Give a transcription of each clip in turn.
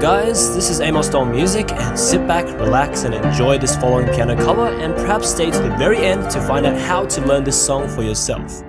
Guys, this is Amosdoll Music and sit back, relax and enjoy this following piano cover and perhaps stay to the very end to find out how to learn this song for yourself.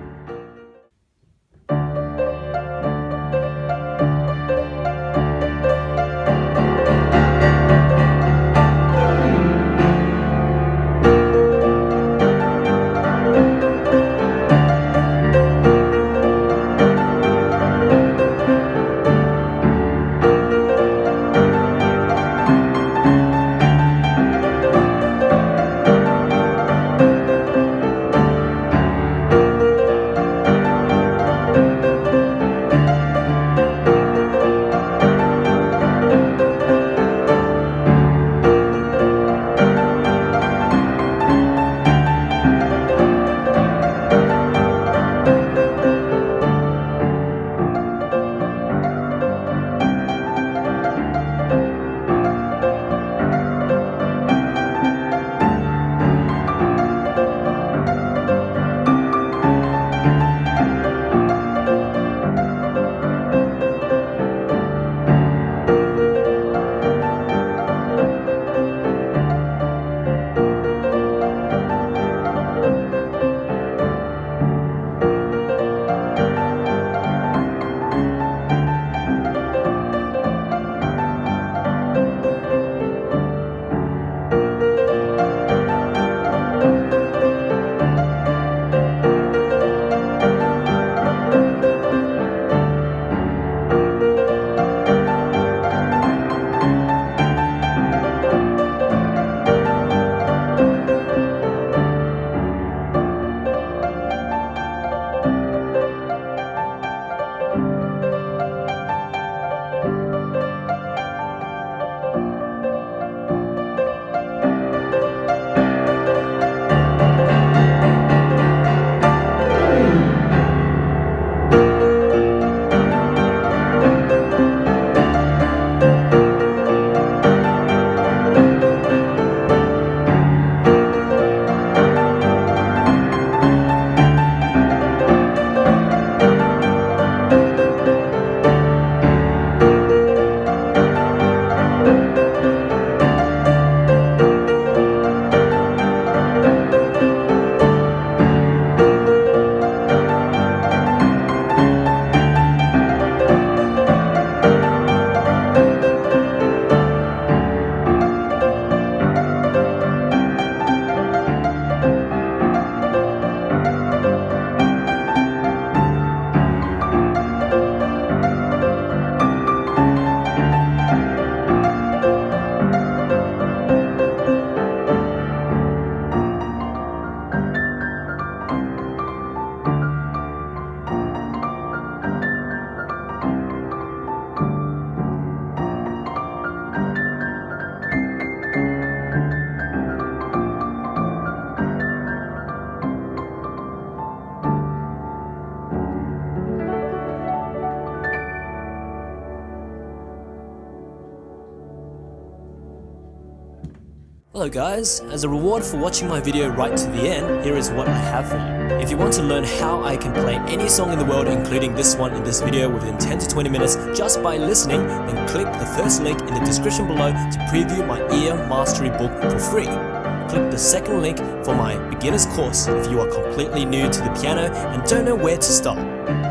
Hello guys, as a reward for watching my video right to the end, here is what I have for you. If you want to learn how I can play any song in the world including this one in this video within 10 to 20 minutes just by listening, then click the first link in the description below to preview my ear mastery book for free. Click the second link for my beginner's course if you are completely new to the piano and don't know where to start.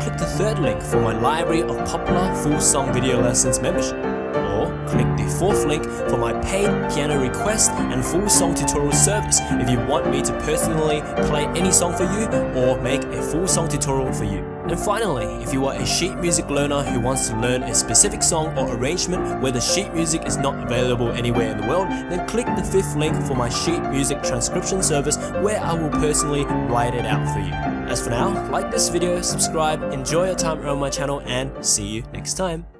Click the third link for my library of popular full song video lessons membership click the fourth link for my paid piano request and full song tutorial service if you want me to personally play any song for you or make a full song tutorial for you. And finally, if you are a sheet music learner who wants to learn a specific song or arrangement where the sheet music is not available anywhere in the world, then click the fifth link for my sheet music transcription service where I will personally write it out for you. As for now, like this video, subscribe, enjoy your time around my channel and see you next time.